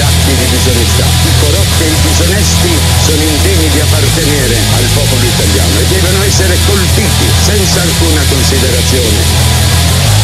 atti di disonestà. I corrotti e i disonesti sono indegni di appartenere al popolo italiano e devono essere colpiti senza alcuna considerazione.